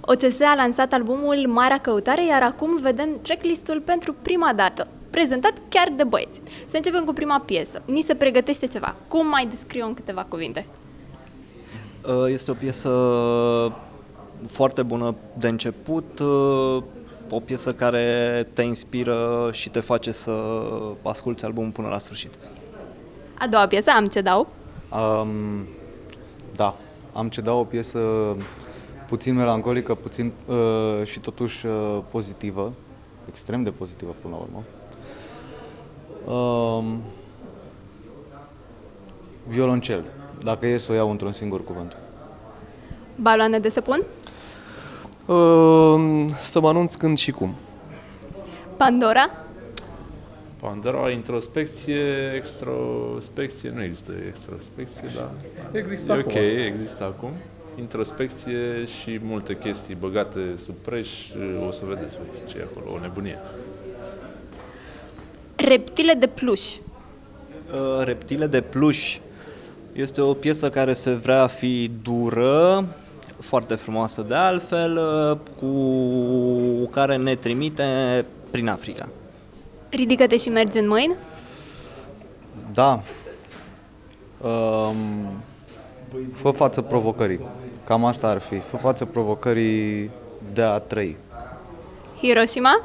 OCS a lansat albumul Marea Căutare, iar acum vedem tracklistul pentru prima dată, prezentat chiar de băieți. Să începem cu prima piesă. Ni se pregătește ceva. Cum mai descriu în câteva cuvinte? Uh, Este o piesă foarte bună de început, uh, o piesă care te inspiră și te face să asculti albumul până la sfârșit. A doua piesă, Am ce dau. Um, da, am cedat o piesă puțin melancolică, puțin uh, și totuși uh, pozitivă, extrem de pozitivă până la urmă. Um, violoncel, dacă e să o iau într-un singur cuvânt. Baloane de săpun. Uh, să mă anunț când și cum. Pandora. Pandora, introspecție, extrospecție, nu există extrospecție, dar Există e acum. ok, există acum. Introspecție și multe chestii băgate sub preș, o să vedeți voi ce e acolo, o nebunie. Reptile de pluș. Uh, Reptile de pluș este o piesă care se vrea a fi dură, foarte frumoasă de altfel, uh, cu care ne trimite prin Africa. Ridică-te și mergi în mâini. Da. Um, fă față provocării. Cam asta ar fi. Fă față provocării de a trăi. Hiroshima.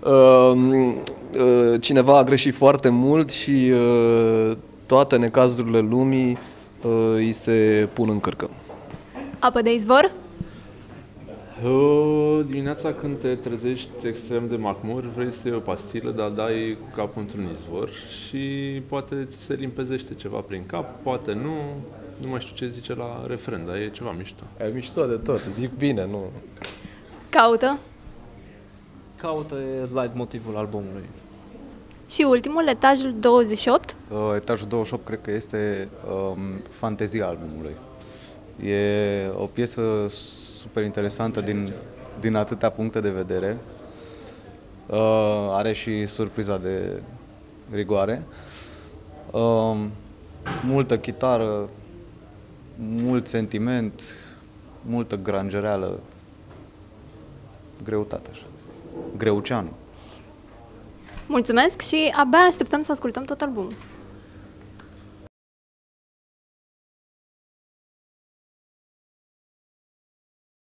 Uh, uh, cineva a greșit foarte mult și uh, toate necazurile lumii uh, îi se pun în cârcă. Apă de izvor. Uh, Dimineața când te trezești extrem de mahmur, vrei să iei o pastilă, dar dai capul într-un izvor și poate ți se limpezește ceva prin cap, poate nu, nu mai știu ce zice la refren, dar e ceva mișto. E mișto de tot, zic bine, nu? Caută. Caută light motivul albumului. Și ultimul, etajul 28. Uh, etajul 28 cred că este um, fantezia albumului. E o piesă super interesantă din, din atâtea puncte de vedere. Uh, are și surpriza de rigoare. Um, multă chitară, mult sentiment, multă grangereală, greutate așa. Greuceanu. Mulțumesc și abia așteptăm să ascultăm tot albumul.